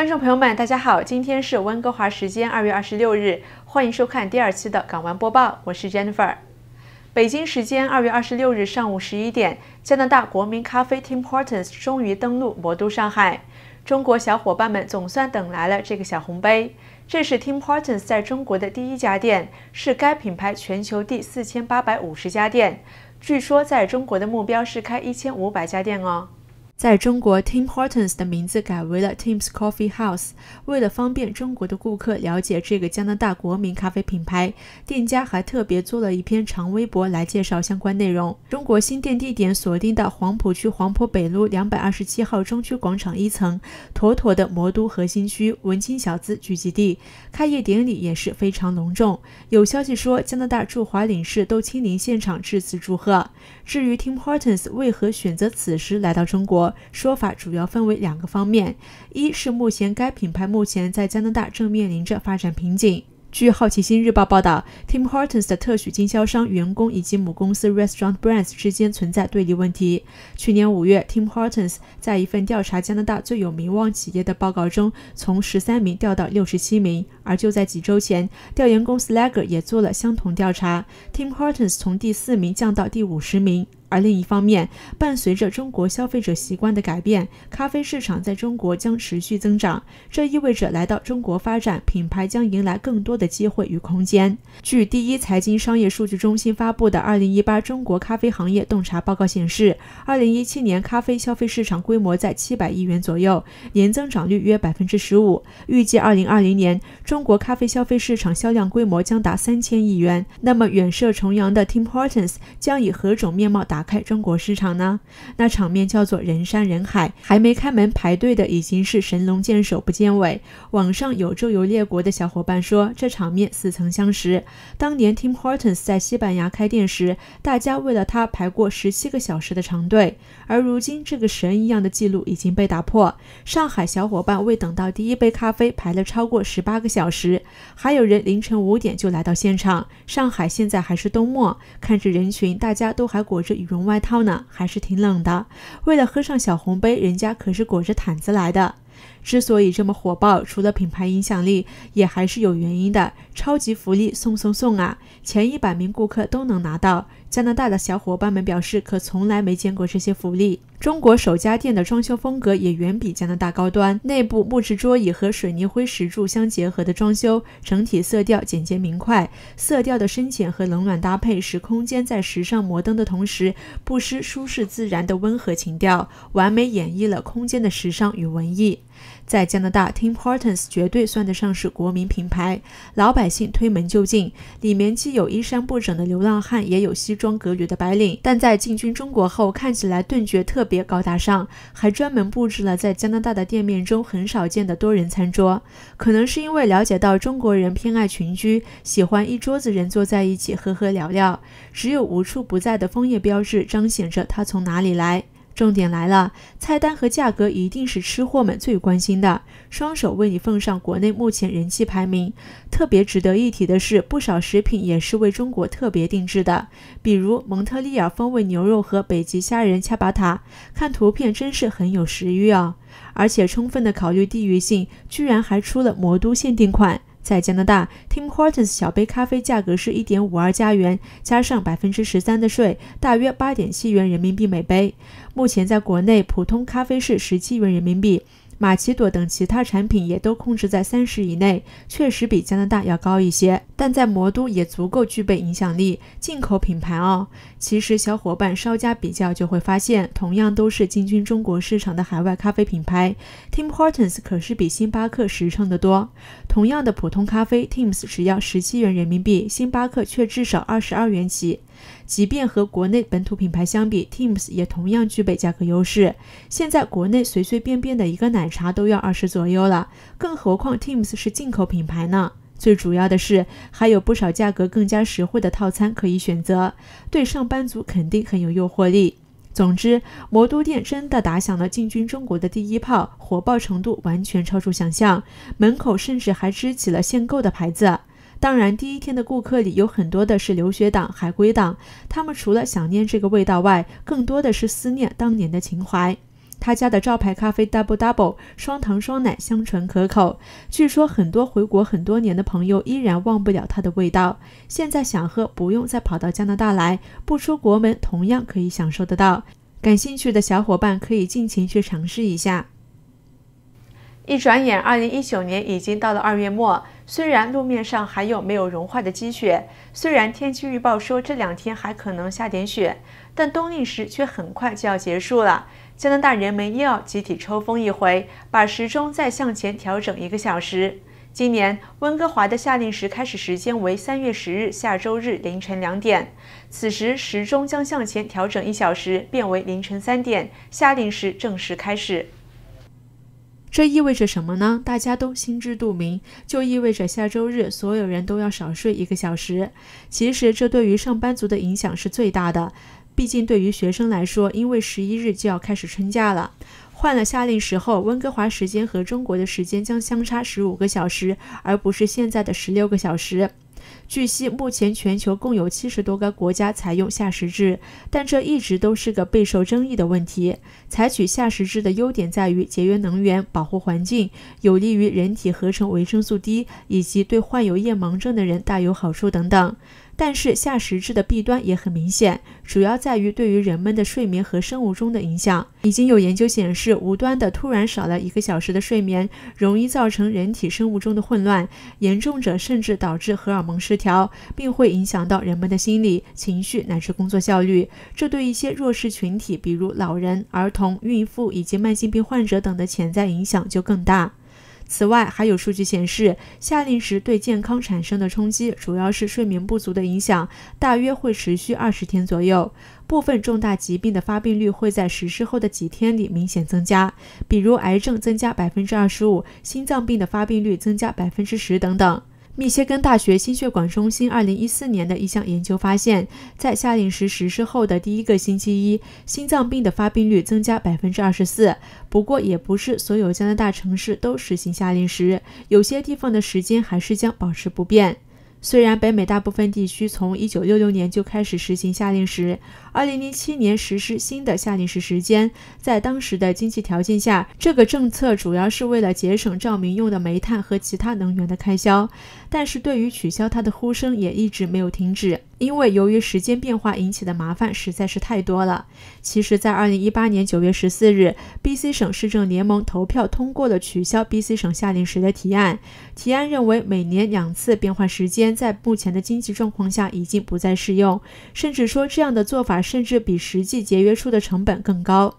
观众朋友们，大家好，今天是温哥华时间二月二十六日，欢迎收看第二期的港湾播报，我是 Jennifer。北京时间二月二十六日上午十一点，加拿大国民咖啡 Tim Hortons 终于登陆魔都上海，中国小伙伴们总算等来了这个小红杯。这是 Tim Hortons 在中国的第一家店，是该品牌全球第四千八百五十家店，据说在中国的目标是开一千五百家店哦。在中国，Tim Hortons 的名字改为了 Tim's Coffee House。为了方便中国的顾客了解这个加拿大国民咖啡品牌，店家还特别做了一篇长微博来介绍相关内容。中国新店地点锁定到黄浦区黄埔北路两百二十七号中区广场一层，妥妥的魔都核心区文青小资聚集地。开业典礼也是非常隆重，有消息说加拿大驻华领事都亲临现场致辞祝贺。至于 Tim Hortons 为何选择此时来到中国？说法主要分为两个方面，一是目前该品牌目前在加拿大正面临着发展瓶颈。据《好奇心日报》报道，Tim Hortons 的特许经销商员工以及母公司 Restaurant Brands 之间存在对立问题。去年五月，Tim Hortons 在一份调查加拿大最有名望企业的报告中，从十三名掉到六十七名。而就在几周前，调研公司 Lager 也做了相同调查，Tim Hortons 从第四名降到第五十名。而另一方面，伴随着中国消费者习惯的改变，咖啡市场在中国将持续增长。这意味着来到中国发展，品牌将迎来更多的机会与空间。据第一财经商业数据中心发布的《二零一八中国咖啡行业洞察报告》显示，二零一七年咖啡消费市场规模在七百亿元左右，年增长率约百分之十五。预计二零二零年中国咖啡消费市场销量规模将达三千亿元。那么，远涉重洋的 Tim Hortons 将以何种面貌打？打开中国市场呢？那场面叫做人山人海，还没开门排队的已经是神龙见首不见尾。网上有周游列国的小伙伴说，这场面似曾相识。当年 Tim Hortons 在西班牙开店时，大家为了他排过十七个小时的长队，而如今这个神一样的记录已经被打破。上海小伙伴为等到第一杯咖啡排了超过十八个小时，还有人凌晨五点就来到现场。上海现在还是冬末，看着人群，大家都还裹着羽。绒外套呢，还是挺冷的。为了喝上小红杯，人家可是裹着毯子来的。之所以这么火爆，除了品牌影响力，也还是有原因的。超级福利送送送啊！前一百名顾客都能拿到。加拿大的小伙伴们表示，可从来没见过这些福利。中国首家店的装修风格也远比加拿大高端，内部木质桌椅和水泥灰石柱相结合的装修，整体色调简洁明快。色调的深浅和冷暖搭配，使空间在时尚摩登的同时，不失舒适自然的温和情调，完美演绎了空间的时尚与文艺。在加拿大，Tim Hortons 绝对算得上是国民品牌，老百姓推门就进。里面既有衣衫不整的流浪汉，也有西装革履的白领。但在进军中国后，看起来顿觉特别高大上，还专门布置了在加拿大的店面中很少见的多人餐桌。可能是因为了解到中国人偏爱群居，喜欢一桌子人坐在一起喝喝聊聊。只有无处不在的枫叶标志，彰显着它从哪里来。重点来了，菜单和价格一定是吃货们最关心的。双手为你奉上国内目前人气排名。特别值得一提的是，不少食品也是为中国特别定制的，比如蒙特利尔风味牛肉和北极虾仁恰巴塔，看图片真是很有食欲啊！而且充分的考虑地域性，居然还出了魔都限定款。在加拿大，Tim Hortons 小杯咖啡价格是一点五二加元，加上百分之十三的税，大约八点七元人民币每杯。目前在国内，普通咖啡是十七元人民币。玛奇朵等其他产品也都控制在三十以内，确实比加拿大要高一些，但在魔都也足够具备影响力。进口品牌哦，其实小伙伴稍加比较就会发现，同样都是进军中国市场的海外咖啡品牌，Tim Hortons 可是比星巴克实诚的多。同样的普通咖啡，Tim's 只要十七元人民币，星巴克却至少二十二元起。即便和国内本土品牌相比，Tim's 也同样具备价格优势。现在国内随随便便的一个奶茶都要二十左右了，更何况 Tim's 是进口品牌呢？最主要的是，还有不少价格更加实惠的套餐可以选择，对上班族肯定很有诱惑力。总之，魔都店真的打响了进军中国的第一炮，火爆程度完全超出想象，门口甚至还支起了限购的牌子。当然，第一天的顾客里有很多的是留学党、海归党，他们除了想念这个味道外，更多的是思念当年的情怀。他家的招牌咖啡 Double Double 双糖双奶，香醇可口。据说很多回国很多年的朋友依然忘不了它的味道。现在想喝，不用再跑到加拿大来，不出国门同样可以享受得到。感兴趣的小伙伴可以尽情去尝试一下。一转眼，二零一九年已经到了二月末。虽然路面上还有没有融化的积雪，虽然天气预报说这两天还可能下点雪，但冬令时却很快就要结束了。加拿大人们又要集体抽风一回，把时钟再向前调整一个小时。今年温哥华的夏令时开始时间为三月十日下周日凌晨两点，此时时钟将向前调整一小时，变为凌晨三点，夏令时正式开始。这意味着什么呢？大家都心知肚明，就意味着下周日所有人都要少睡一个小时。其实这对于上班族的影响是最大的，毕竟对于学生来说，因为十一日就要开始春假了。换了夏令时后，温哥华时间和中国的时间将相差十五个小时，而不是现在的十六个小时。据悉，目前全球共有七十多个国家采用夏时制，但这一直都是个备受争议的问题。采取夏时制的优点在于节约能源、保护环境，有利于人体合成维生素 D，以及对患有夜盲症的人大有好处等等。但是夏时制的弊端也很明显，主要在于对于人们的睡眠和生物钟的影响。已经有研究显示，无端的突然少了一个小时的睡眠，容易造成人体生物钟的混乱，严重者甚至导致荷尔蒙失调，并会影响到人们的心理、情绪乃至工作效率。这对一些弱势群体，比如老人、儿童、孕妇以及慢性病患者等的潜在影响就更大。此外，还有数据显示，夏令时对健康产生的冲击主要是睡眠不足的影响，大约会持续二十天左右。部分重大疾病的发病率会在实施后的几天里明显增加，比如癌症增加百分之二十五，心脏病的发病率增加百分之十等等。密歇根大学心血管中心2014年的一项研究发现，在夏令时实施后的第一个星期一，心脏病的发病率增加百分之二十四。不过，也不是所有加拿大城市都实行夏令时，有些地方的时间还是将保持不变。虽然北美大部分地区从1966年就开始实行夏令时，2007年实施新的夏令时时间，在当时的经济条件下，这个政策主要是为了节省照明用的煤炭和其他能源的开销。但是对于取消它的呼声也一直没有停止。因为由于时间变化引起的麻烦实在是太多了。其实，在二零一八年九月十四日，BC 省市政联盟投票通过了取消 BC 省夏令时的提案。提案认为，每年两次变换时间在目前的经济状况下已经不再适用，甚至说这样的做法甚至比实际节约出的成本更高。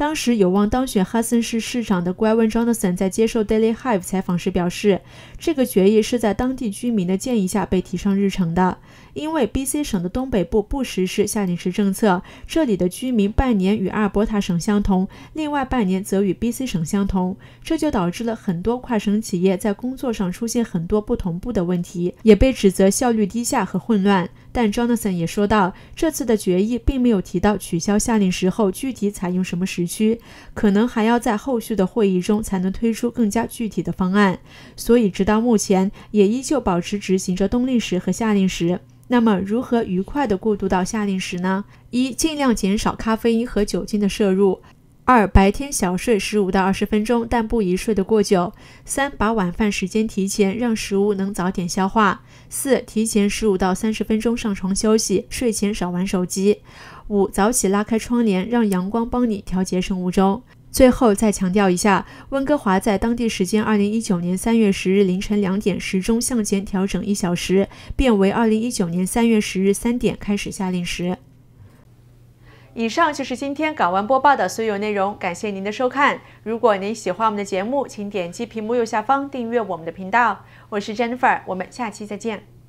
当时有望当选哈森市市长的 Gavin Johnson 在接受 Daily Hive 采访时表示，这个决议是在当地居民的建议下被提上日程的。因为 B.C 省的东北部不实施夏令时政策，这里的居民半年与阿尔伯塔省相同，另外半年则与 B.C 省相同，这就导致了很多跨省企业在工作上出现很多不同步的问题，也被指责效率低下和混乱。但 Jonathan 也说到，这次的决议并没有提到取消夏令时后具体采用什么时区，可能还要在后续的会议中才能推出更加具体的方案，所以直到目前也依旧保持执行着冬令时和夏令时。那么，如何愉快地过渡到夏令时呢？一、尽量减少咖啡因和酒精的摄入；二、白天小睡十五到二十分钟，但不宜睡得过久；三、把晚饭时间提前，让食物能早点消化；四、提前十五到三十分钟上床休息，睡前少玩手机；五、早起拉开窗帘，让阳光帮你调节生物钟。最后再强调一下，温哥华在当地时间二零一九年三月十日凌晨两点时钟向前调整一小时，变为二零一九年三月十日三点开始夏令时。以上就是今天港湾播报的所有内容，感谢您的收看。如果您喜欢我们的节目，请点击屏幕右下方订阅我们的频道。我是 Jennifer，我们下期再见。